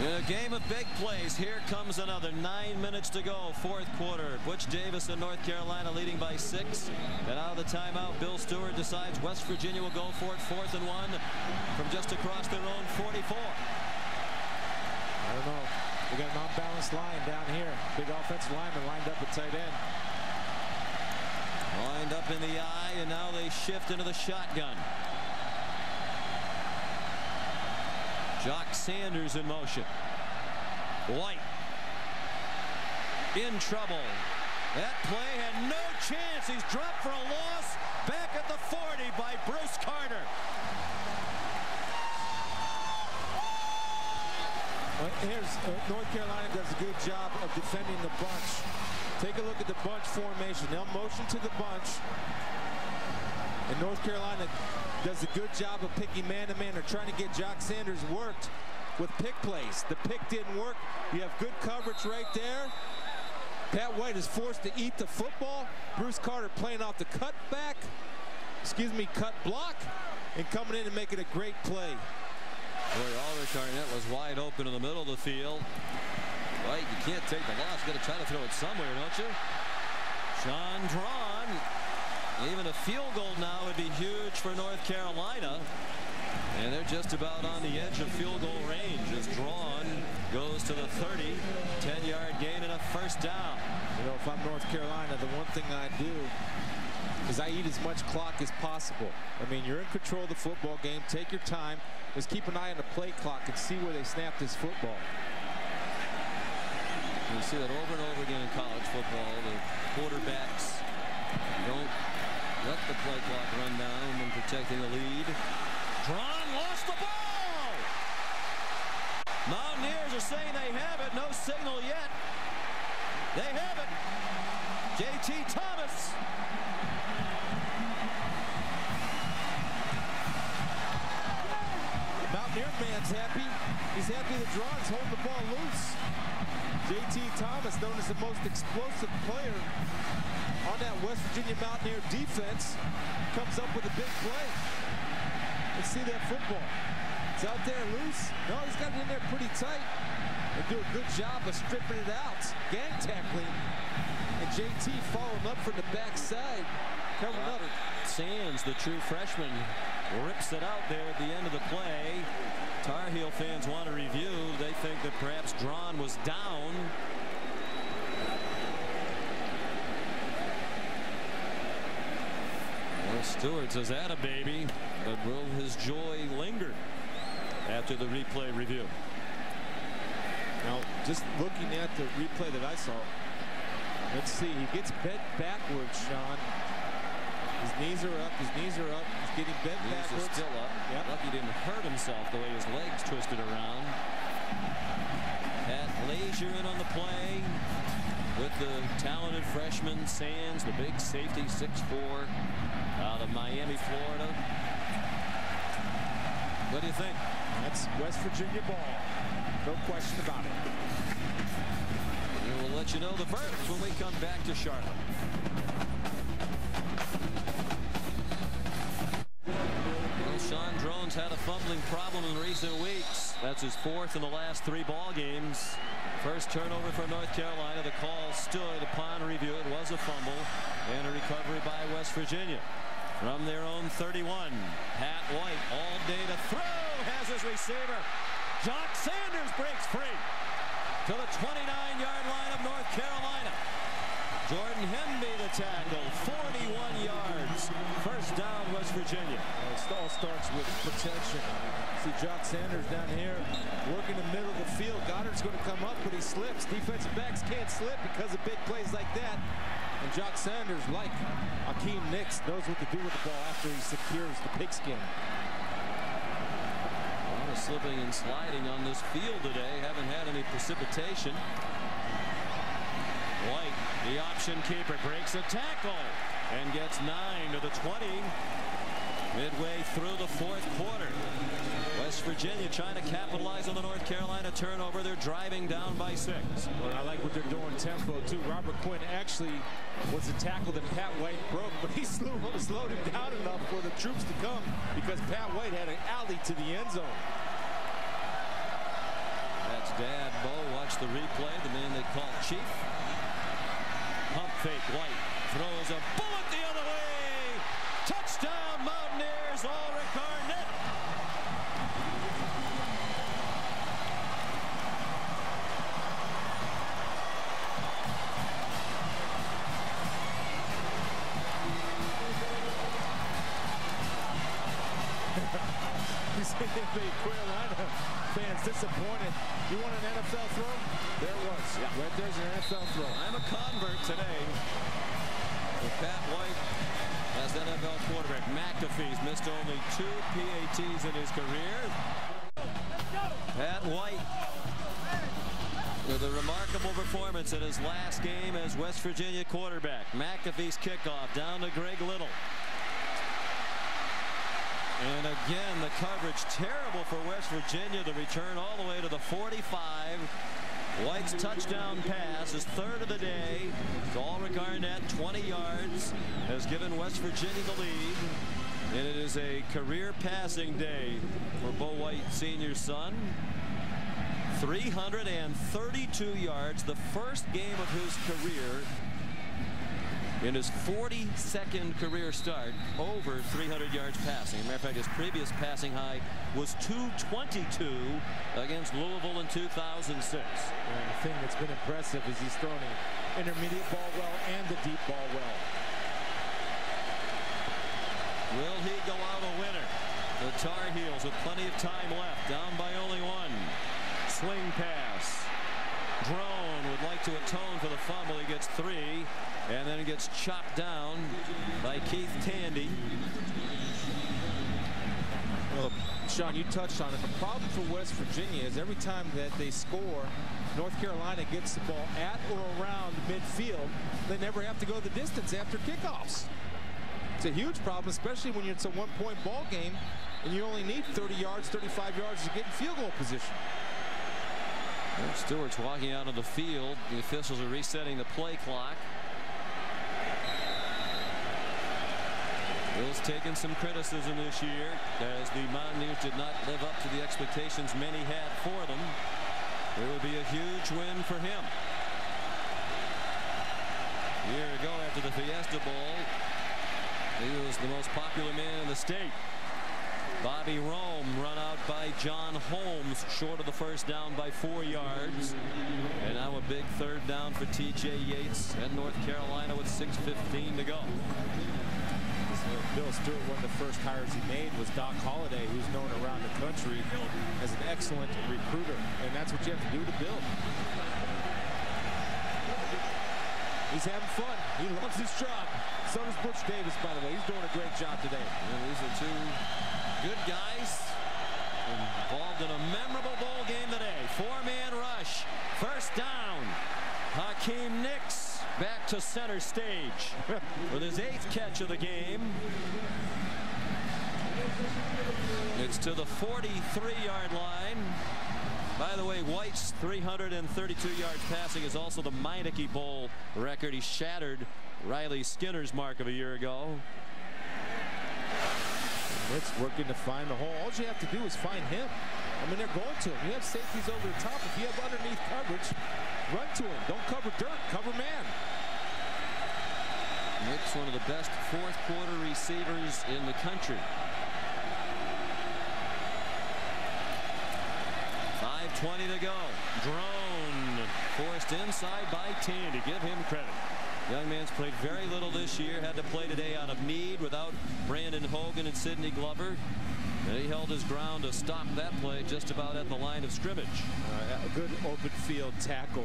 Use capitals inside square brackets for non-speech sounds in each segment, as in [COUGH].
In a game of big plays, here comes another nine minutes to go, fourth quarter. Butch Davis in North Carolina leading by six. And out of the timeout, Bill Stewart decides West Virginia will go for it, fourth and one from just across their own 44. I don't know. We got an unbalanced line down here. Big offensive lineman lined up at tight end. Lined up in the eye, and now they shift into the shotgun. Jock Sanders in motion. White in trouble. That play had no chance. He's dropped for a loss. Back at the 40 by Bruce Carter. Here's uh, North Carolina does a good job of defending the bunch. Take a look at the bunch formation. They'll motion to the bunch. And North Carolina does a good job of picking man-to-man. -man. They're trying to get Jock Sanders worked with pick plays. The pick didn't work. You have good coverage right there. Pat White is forced to eat the football. Bruce Carter playing off the cut back, excuse me, cut block, and coming in and making a great play. Boy, Alric Arnett was wide open in the middle of the field. White, you can't take the loss. Got to try to throw it somewhere, don't you? Shaun Draughn even a field goal now would be huge for North Carolina. And they're just about on the edge of field goal range as Draughn goes to the 30. 10-yard gain and a first down. You know, if I'm North Carolina, the one thing I do is I eat as much clock as possible. I mean, you're in control of the football game. Take your time. Just keep an eye on the play clock and see where they snap this football. You see that over and over again in college football. The quarterbacks don't let the play clock run down when protecting the lead. Draughn lost the ball. Mountaineers are saying they have it. No signal yet. They have it. J.T. Thomas. Mountaineer man's happy. He's happy the Draughn's holding the ball loose. J.T. Thomas, known as the most explosive player on that West Virginia Mountaineer defense comes up with a big play. Let's see that football. It's out there loose. No, he's got it in there pretty tight. They do a good job of stripping it out. Gang tackling. And JT following up from the backside. Coming up. Sands, the true freshman, rips it out there at the end of the play. Tar Heel fans want to review. They think that perhaps Draughn was down Stewart says, that a baby, but will his joy linger after the replay review? Now, just looking at the replay that I saw, let's see, he gets bent backwards, Sean. His knees are up, his knees are up, he's getting bent knees backwards. Still up. Yep. Lucky he didn't hurt himself the way his legs twisted around. Pat Lazear in on the play with the talented freshman Sands, the big safety, 6'4", out of Miami, Florida. What do you think? That's West Virginia ball. No question about it. We will let you know the verbs when we come back to Charlotte. Shaun Draughn's had a fumbling problem in recent weeks. That's his fourth in the last three ball games. First turnover for North Carolina. The call stood upon review. It was a fumble and a recovery by West Virginia. From their own 31, Pat White all day to throw has his receiver. Jock Sanders breaks free to the 29-yard line of North Carolina. Jordan Hemby the tackle, 41 yards. First down, West Virginia. Well, it all starts with protection. See Jock Sanders down here working the middle of the field. Goddard's going to come up, but he slips. Defensive backs can't slip because of big plays like that. And Jock Sanders, like Hakeem Nicks, knows what to do with the ball after he secures the pigskin. A lot of slipping and sliding on this field today. Haven't had any precipitation. White, the option keeper, breaks a tackle and gets nine to the 20. Midway through the fourth quarter. West Virginia trying to capitalize on the North Carolina turnover. They're driving down by six. Well, I like what they're doing tempo, too. Robert Quinn actually was a tackle that Pat White broke, but he [LAUGHS] slowed, slowed him down enough for the troops to come because Pat White had an alley to the end zone. That's Dad Bo. watch the replay. The man they call Chief. Pump fake. White throws a bullet the other way. Touchdown Mountaineers. Alric Arnett. See the Carolina fans disappointed. You want an NFL throw? There it was. Yeah. Right there's an NFL throw. I'm a convert today. With Pat White as NFL quarterback. McAfee's missed only two PATs in his career. Pat White with a remarkable performance in his last game as West Virginia quarterback. McAfee's kickoff down to Greg Little. And again, the coverage terrible for West Virginia. The return all the way to the 45. White's touchdown pass, his third of the day. To Garnett, 20 yards, has given West Virginia the lead. And it is a career passing day for Bo White, senior son. 332 yards, the first game of his career in his 42nd career start over 300 yards passing. As a matter of fact, his previous passing high was 222 against Louisville in 2006. And the thing that's been impressive is he's thrown the intermediate ball well and the deep ball well. Will he go out a winner? The Tar Heels with plenty of time left, down by only one. Swing pass. Draughn would like to atone for the fumble. He gets three and then he gets chopped down by Keith Tandy. Well, Sean, you touched on it. The problem for West Virginia is every time that they score, North Carolina gets the ball at or around midfield, they never have to go the distance after kickoffs. It's a huge problem, especially when it's a one-point ball game and you only need 30 yards, 35 yards to get in field goal position. Stewart's walking out of the field. The officials are resetting the play clock. Bill's taken some criticism this year as the Mountaineers did not live up to the expectations many had for them. It would be a huge win for him. A year ago after the Fiesta Bowl, he was the most popular man in the state. Bobby Rome run by John Holmes short of the first down by four yards. And now a big third down for TJ Yates and North Carolina with 6.15 to go. Bill Stewart, one of the first hires he made was Doc Holliday, who's known around the country as an excellent recruiter. And that's what you have to do to build. He's having fun. He loves his job. So does Butch Davis, by the way. He's doing a great job today. Yeah, these are two good guys involved in a memorable bowl game today. Four-man rush. First down. Hakeem Nicks back to center stage [LAUGHS] with his eighth catch of the game. It's to the 43-yard line. By the way, White's 332 yards passing is also the Meineke Bowl record. He shattered Riley Skinner's mark of a year ago. It's working to find the hole. All you have to do is find him. I mean, they're going to him. You have safeties over the top. If you have underneath coverage, run to him. Don't cover dirt. Cover man. Nick's one of the best fourth quarter receivers in the country. 5.20 to go. Draughn forced inside by Tandy. Give him credit. Young man's played very little this year. Had to play today out of need without Brandon Hogan and Sidney Glover. And he held his ground to stop that play just about at the line of scrimmage. Uh, a good open field tackle.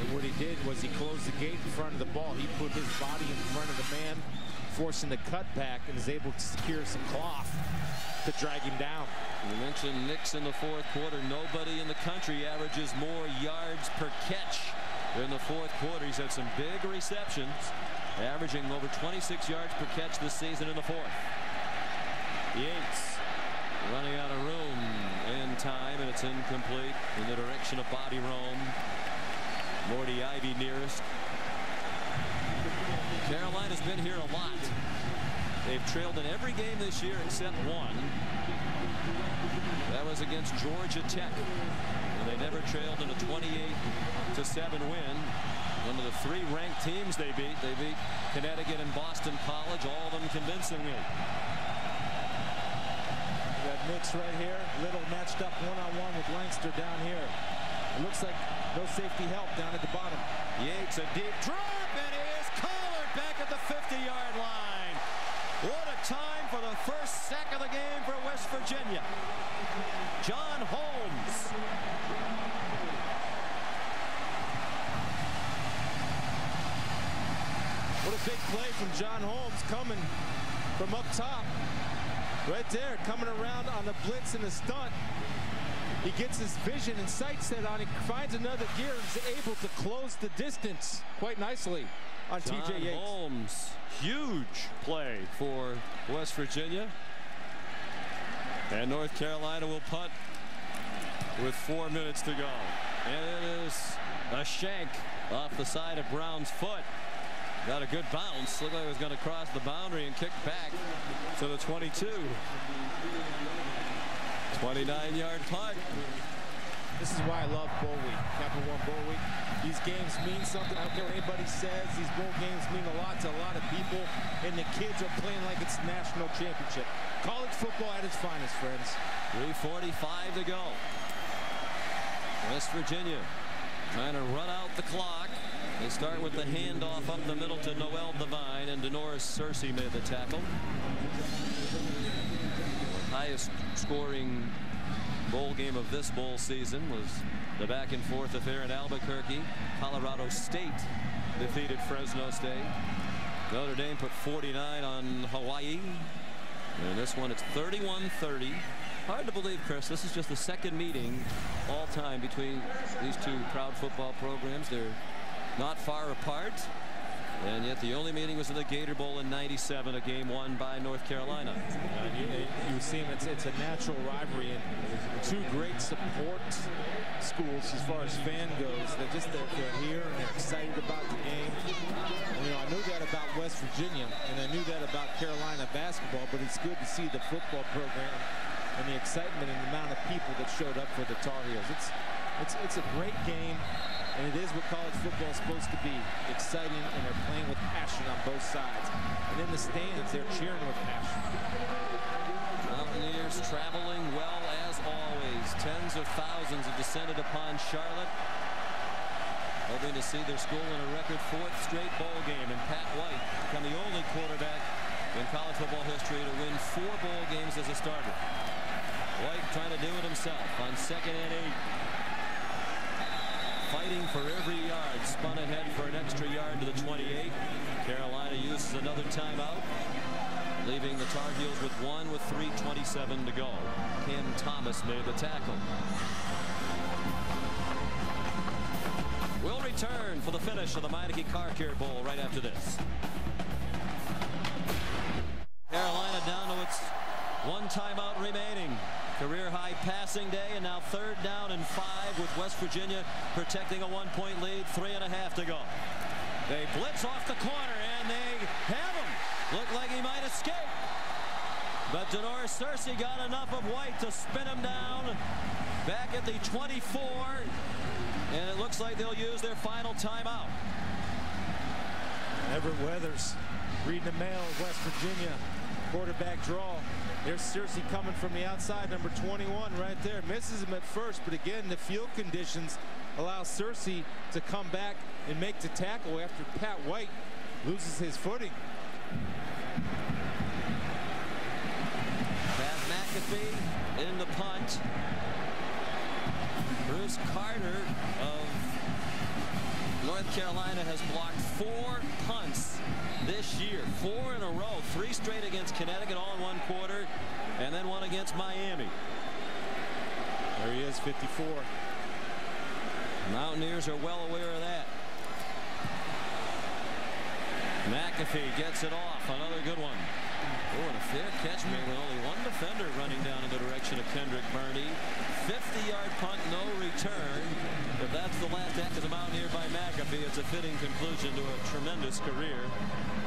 And what he did was he closed the gate in front of the ball. He put his body in front of the man, forcing the cutback, and is able to secure some cloth to drag him down. We mentioned Nicks in the fourth quarter. Nobody in the country averages more yards per catch in the fourth quarter. He's had some big receptions, averaging over 26 yards per catch this season in the fourth. Yates running out of room in time, and it's incomplete in the direction of Bobby Rome. Mortty Ivy nearest. Carolina's been here a lot. They've trailed in every game this year except one. That was against Georgia Tech. They never trailed in a 28 to 7 win. One of the three ranked teams they beat. They beat Connecticut and Boston College, all of them convincingly. That mix right here, Little matched up one-on-one -on -one with Lankster down here. It looks like no safety help down at the bottom. Yates a deep drop, and he is collared back at the 50-yard line. What a time for the first sack of the game for West Virginia. John Holmes. What a big play from John Holmes coming from up top. Right there, coming around on the blitz and the stunt. He gets his vision and sight set on. He finds another gear and is able to close the distance quite nicely on TJ Yates. Holmes, huge play for West Virginia. And North Carolina will punt with four minutes to go. And it is a shank off the side of Brown's foot. Got a good bounce. Looked like it was going to cross the boundary and kick back to the 22. 29-yard punt. This is why I love Bowl Week, Capital One Bowl Week. These games mean something. I don't care what anybody says. These bowl games mean a lot to a lot of people, and the kids are playing like it's national championship. College football at its finest, friends. 3.45 to go. West Virginia trying to run out the clock. They start with the handoff up the middle to Noel Devine, and Da'Norris Searcy made the tackle highest scoring bowl game of this bowl season was the back and forth affair in Albuquerque. Colorado State defeated Fresno State. Notre Dame put 49 on Hawaii. And this one it's 31-30. Hard to believe, Chris, this is just the second meeting all time between these two proud football programs. They're not far apart. And yet the only meeting was in the Gator Bowl in 97, a game won by North Carolina. You, you see it's, it's a natural rivalry and two great support schools as far as fan goes. They're just they're, they're here and they're excited about the game. And, you know, I knew that about West Virginia and I knew that about Carolina basketball, but it's good to see the football program and the excitement and the amount of people that showed up for the Tar Heels. It's it's it's a great game. And it is what college football is supposed to be. Exciting, and they're playing with passion on both sides. And in the stands, they're cheering with passion. Mountaineers traveling well as always. Tens of thousands have descended upon Charlotte. Hoping to see their school in a record fourth straight bowl game. And Pat White become the only quarterback in college football history to win four bowl games as a starter. White trying to do it himself on second and eight fighting for every yard. Spun ahead for an extra yard to the 28. Carolina uses another timeout, leaving the Tar Heels with one with 3.27 to go. Ken Thomas made the tackle. We'll return for the finish of the Meineke Car Care Bowl right after this. Carolina down to its one timeout remaining. Career high passing day and now third down and five with West Virginia protecting a one point lead. Three and a half to go. They blitz off the corner and they have him. Looked like he might escape. But Da'Norris Searcy got enough of White to spin him down back at the 24. And it looks like they'll use their final timeout. Everett Weathers reading the mail West Virginia quarterback draw. There's Searcy coming from the outside, number 21 right there. Misses him at first, but again, the field conditions allow Searcy to come back and make the tackle after Pat White loses his footing. Pat McAfee in the punt. Bruce Carter of North Carolina has blocked four punts this year. Four in a row. Three straight against Connecticut all in one quarter. And then one against Miami. There he is, 54. Mountaineers are well aware of that. McAfee gets it off. Another good one. Oh, and a fair catch made with only one defender running down in the direction of Kendric Burney. 50-yard punt, no return. The last act of the Mountaineer by McAfee. It's a fitting conclusion to a tremendous career.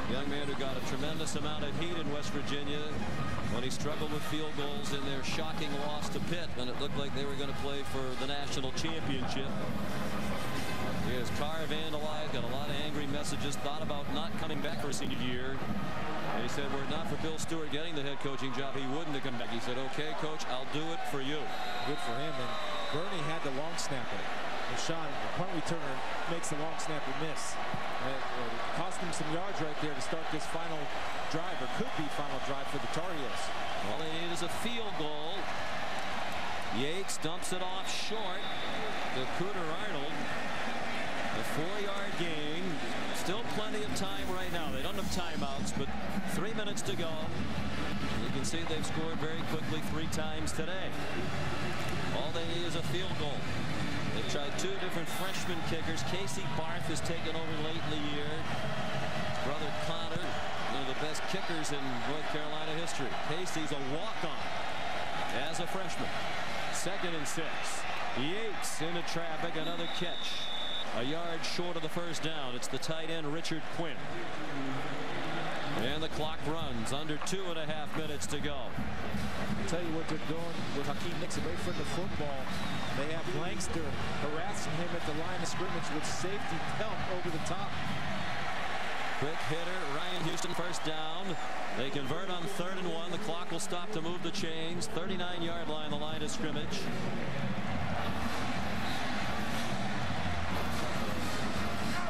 Young man who got a tremendous amount of heat in West Virginia when he struggled with field goals in their shocking loss to Pitt when it looked like they were going to play for the national championship. His car vandalized, got a lot of angry messages, thought about not coming back for a senior year. And he said, were it not for Bill Stewart getting the head coaching job, he wouldn't have come back. He said, okay, coach, I'll do it for you. Good for him. And Burney had the long snapper. And Sean, the punt returner, makes the long snapper miss. And uh, it cost him some yards right there to start this final drive, or could be final drive for the Tar Heels. All they need is a field goal. Yates dumps it off short to Cooter Arnold. A four-yard gain. Still plenty of time right now. They don't have timeouts, but three minutes to go. You can see they've scored very quickly three times today. All they need is a field goal. They've tried two different freshman kickers. Casey Barth has taken over late in the year. His brother Connor, one of the best kickers in North Carolina history. Casey's a walk-on as a freshman. Second and six. Yates into traffic. Another catch. A yard short of the first down. It's the tight end Richard Quinn. And the clock runs under two and a half minutes to go. I'll tell you what they're doing with Hakeem Nicks away from the football. They have Lankster harassing him at the line of scrimmage with safety help over the top. Quick hitter, Ryan Houston, first down. They convert on third and one. The clock will stop to move the chains. 39-yard line, the line of scrimmage.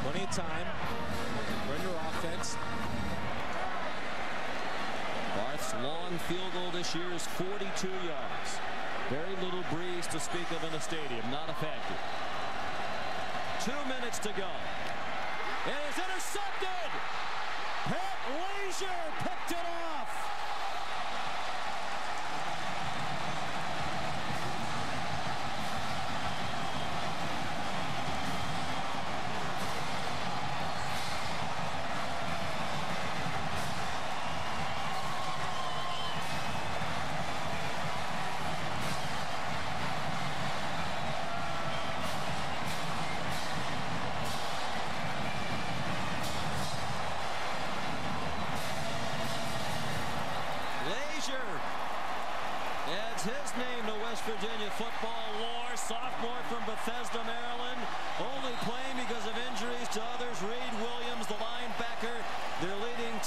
Plenty of time. Run your offense. Barth's long field goal this year is 42 yards. Very little breeze to speak of in the stadium. Not a factor. Two minutes to go. It is intercepted. Pat Lazear picked it off.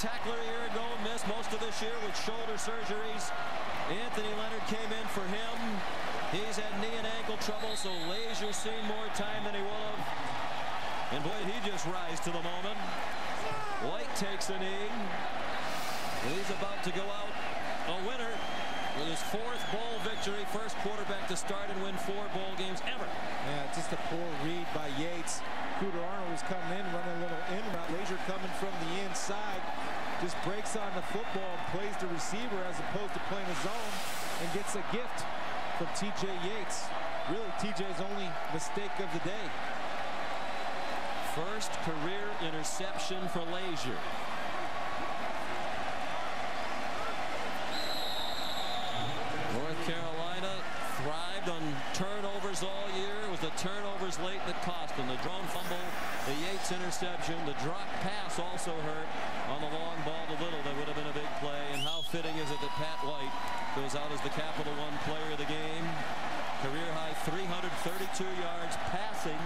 Tackler a year ago, missed most of this year with shoulder surgeries. Anthony Leonard came in for him. He's had knee and ankle trouble, so Lazear's seen more time than he will have. And boy, he just rise to the moment. White takes a knee. He's about to go out a winner with his fourth bowl victory. First quarterback to start and win four bowl games ever. Yeah, just a poor read by Yates. Cooter Arnold was coming in, running a little in route. Lazear coming from the inside. Just breaks on the football and plays the receiver as opposed to playing his own and gets a gift from TJ Yates. Really, TJ's only mistake of the day. First career interception for Lazear. North Carolina thrived on turnovers all year. It was the turnovers late that cost them. The Draughn fumble, the Yates interception, the drop pass also hurt on the long ball to Little. That would have been a big play. And how fitting is it that Pat White goes out as the Capital One player of the game. Career high 332 yards passing.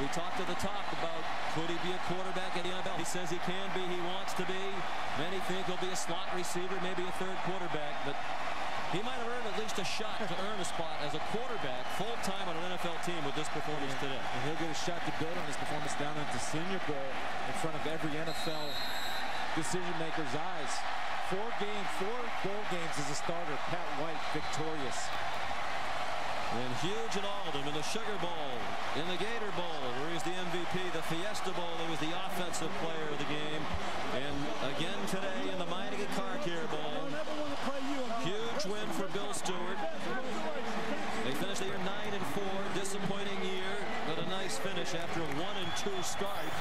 We talked at the top about could he be a quarterback at the NFL. He says he can be. He wants to be. Many think he'll be a slot receiver, maybe a third quarterback. But he might have earned at least a shot to earn a spot as a quarterback full-time on an NFL team with this performance today. And he'll get a shot to build on his performance down at the Senior Bowl in front of every NFL decision-maker's eyes. Four game, four bowl games as a starter. Pat White victorious. And huge at Alden in the Sugar Bowl, in the Gator Bowl, where he's the MVP, the Fiesta Bowl, he was the offensive player of the game. And again today in the Meineke Car Care Bowl. Huge win for Bill Stewart. They finished the year 9 and 4, disappointing year, but a nice finish after a 1 and 2 start.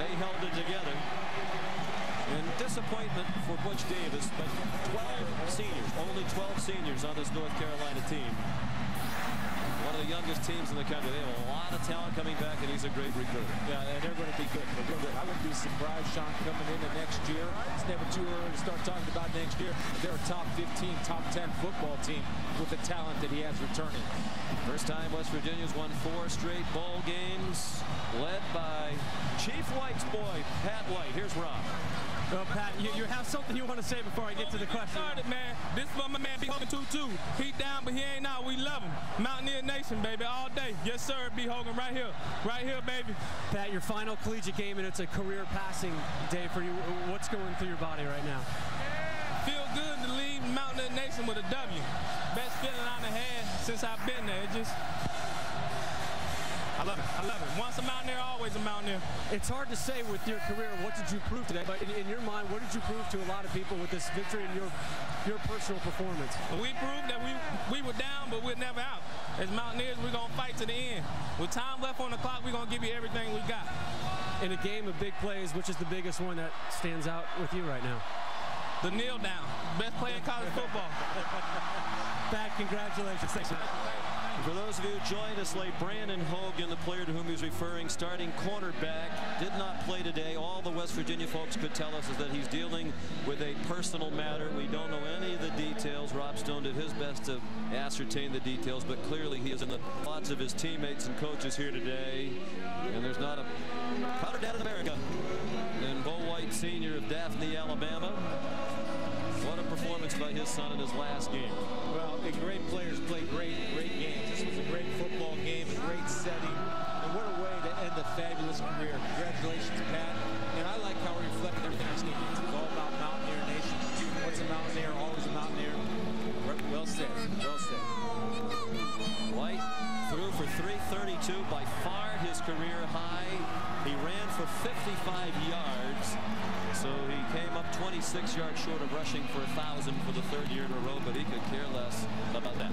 They held it together. Disappointment for Butch Davis, but 12 seniors, only 12 seniors on this North Carolina team. One of the youngest teams in the country. They have a lot of talent coming back, and he's a great recruiter. Yeah, and they're going to be good. They're good. I wouldn't be surprised, Sean, coming into next year. It's never too early to start talking about next year. They're a top 15, top 10 football team with the talent that he has returning. First time West Virginia's won four straight bowl games, led by Chief White's boy, Pat White. Here's Rob. Well, Pat, you, you have something you want to say before I get to the question. Started, man. This is what my man be Hogan 2-2. He down, but he ain't out. We love him. Mountaineer Nation, baby, all day. Yes, sir, B. Hogan, right here. Right here, baby. Pat, your final collegiate game, and it's a career passing day for you. What's going through your body right now? Feel good to leave Mountaineer Nation with a W. Best feeling I've had since I've been there. It just I love it. I love it. Once a Mountaineer, always a Mountaineer. It's hard to say with your career, what did you prove today? But in, in, your mind, what did you prove to a lot of people with this victory and your your personal performance? We proved that we we were down, but we're never out. As Mountaineers, we're going to fight to the end. With time left on the clock, we're going to give you everything we got. In a game of big plays, which is the biggest one that stands out with you right now? The kneel down. Best play in college football. [LAUGHS] Pat, congratulations. Thanks. For those of you who joined us late, Brandon Hogan, the player to whom he's referring, starting cornerback, did not play today. All the West Virginia folks could tell us is that he's dealing with a personal matter. We don't know any of the details. Rob Stone did his best to ascertain the details, but clearly he is in the thoughts of his teammates and coaches here today. And there's not a prouder dad in America than Bo White, senior of Daphne, Alabama. What a performance by his son in his last game. Well, great players play great, great games. Setting, and what a way to end a fabulous career. Congratulations, Pat. And I like how he reflected everything. It's all about Mountaineer Nation. What's a Mountaineer? Always a Mountaineer. Well said. Well said. White threw for 332, by far his career high. He ran for 55 yards. So he came up 26 yards short of rushing for 1,000 for the third year in a row, but he could care less about that.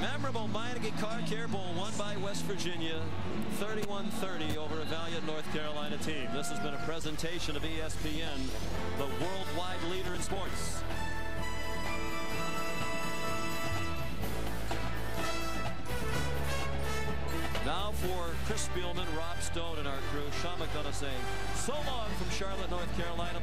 Memorable Meineke Car Care Bowl won by West Virginia 31-30 over a valiant North Carolina team. This has been a presentation of ESPN, the worldwide leader in sports. For Chris Spielman, Rob Stone, and our crew, Sean McDonough saying so long from Charlotte, North Carolina.